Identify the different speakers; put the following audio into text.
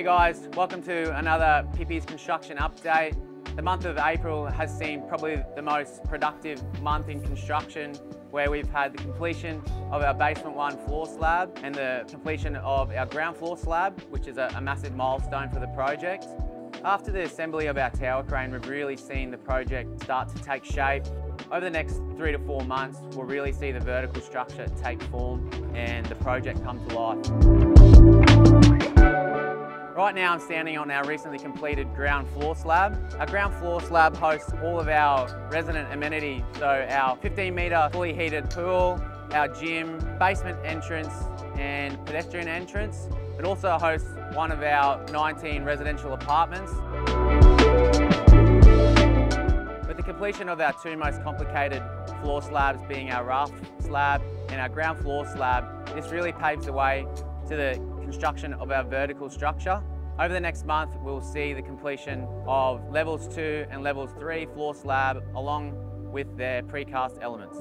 Speaker 1: Hey guys, welcome to another PIPIS construction update. The month of April has seen probably the most productive month in construction where we've had the completion of our basement one floor slab and the completion of our ground floor slab, which is a, a massive milestone for the project. After the assembly of our tower crane, we've really seen the project start to take shape. Over the next three to four months, we'll really see the vertical structure take form and the project come to life. Right now I'm standing on our recently completed ground floor slab. Our ground floor slab hosts all of our resident amenities, so our 15 metre fully heated pool, our gym, basement entrance and pedestrian entrance. It also hosts one of our 19 residential apartments. With the completion of our two most complicated floor slabs being our raft slab and our ground floor slab, this really paves the way to the construction of our vertical structure. Over the next month, we'll see the completion of levels two and levels three floor slab along with their precast elements.